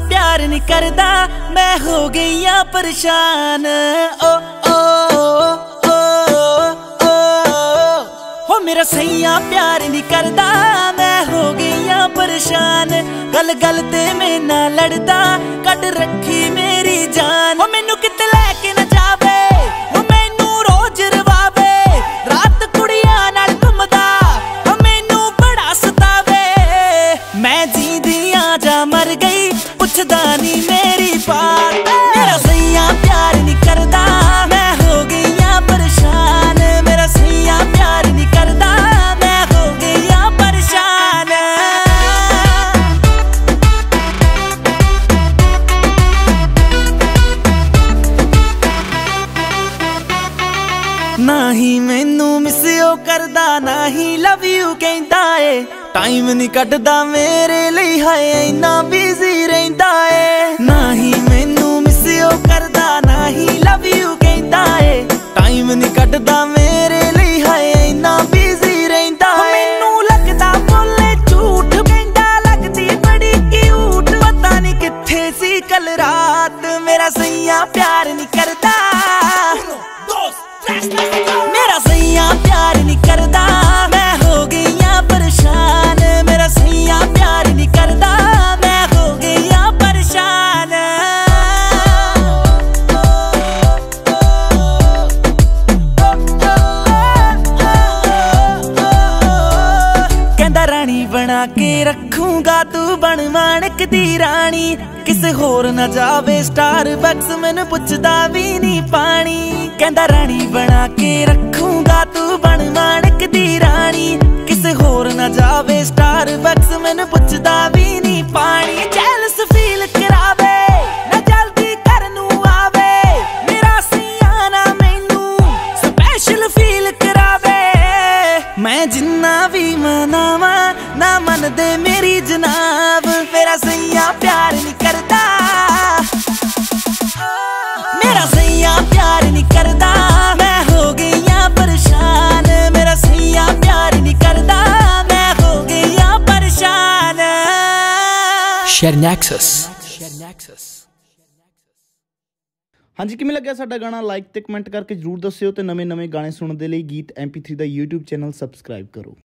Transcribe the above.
ਪਿਆਰ ਨਹੀਂ ਕਰਦਾ, ਮੈਂ ਹੋ ਗਈ ਆ ਪਰੇਸ਼ਾਨ। ਓ ਓ ਹੋ ਮੇਰਾ ਸਈਆ ਪਿਆਰ ਨਹੀਂ ਕਰਦਾ, ਮੈਂ ਹੋ ਗਈ ਆ ਪਰੇਸ਼ਾਨ। ਗੱਲ ਗੱਲ ਤੇ ਮੈਂ ਨਾ ਲੜਦਾ, ਕੱਢ ਰੱਖੀ ਮੇਰੀ ਜਾਨ। ਹੋ ਮੈਨੂੰ ਨਾ ਹੀ ਮੈਨੂੰ ਮਿਸਿਓ ਕਰਦਾ ਨਾ ਹੀ ਲਵ ਯੂ ਕਹਿੰਦਾ ਏ। ਟਾਈਮ ਨਹੀਂ ਕੱਢਦਾ ਮੇਰੇ ਲਈ, ਹਾਏ ਇੰਨਾ ਬਿਜ਼ੀ ਰਹਿੰਦਾ ਏ। ਬਣਾ ਕੇ ਰੱਖੂਗਾ ਤੂੰ ਬਣ ਮਾਣਕ ਦੀ ਰਾਣੀ। ਕਿਸੇ ਹੋਰ ਨਾ ਜਾਵੇ ਸਟਾਰ ਬਕਸ, ਮੈਨੂੰ ਪੁੱਛਦਾ ਵੀ ਨਹੀਂ ਪਾਣੀ। ਕਹਿੰਦਾ ਰਾਣੀ ਬਣਾ ਕੇ ਰੱਖੂਗਾ ਤੂੰ ਬਣ ਮਾਣਕ ਦੀ ਰਾਣੀ। ਕਿਸੇ ਹੋਰ ਨਾ ਜਾਵੇ ਸਟਾਰ ਬਕਸ, ਮੈਨੂੰ ਪੁੱਛਦਾ ਵੀ ਨਹੀਂ ਪਾਣੀ। ਜੈਲਸ ਫੀਲ ਕਰਾਵੇ, ਨਾ ਜਲਦੀ ਘਰ ਨੂੰ ਆਵੇ। ਮੇਰਾ ਸੀਆ ਮੈਨੂੰ ਸਪੈਸ਼ਲ ਫੀਲ ਕਰਾਵੇ। ਮੈਂ ਜਿੰਨਾ ਵੀ ਮਨਾਵਾਂ ਨਾ ਮੰਨਦੇ ਮੇਰੀ ਜਨਾਬ। ਮੇਰਾ ਸਈਆ ਪਿਆਰ ਨਹੀਂ ਕਰਦਾ। ਮੇਰਾ ਸਈਆ ਪਿਆਰ ਨਹੀਂ ਕਰਦਾ। ਮੈਂ ਹੋ ਗਈ ਆ ਪਰੇਸ਼ਾਨ। ਮੇਰਾ ਸਈਆ ਪਿਆਰ ਨਹੀਂ ਕਰਦਾ। ਮੈਂ ਹੋ ਗਈ ਆ ਪਰੇਸ਼ਾਨ। Share Nexus. ਹਾਂਜੀ ਕਿਵੇਂ ਲੱਗਿਆ ਸਾਡਾ ਗਾਣਾ? ਲਾਈਕ ਤੇ ਕਮੈਂਟ ਕਰਕੇ ਜਰੂਰ ਦੱਸਿਓ ਤੇ ਨਵੇਂ-ਨਵੇਂ ਗਾਣੇ ਸੁਣਨ ਦੇ ਲਈ ਗੀਤ MP3 ਦਾ YouTube ਚੈਨਲ ਸਬਸਕ੍ਰਾਈਬ ਕਰੋ।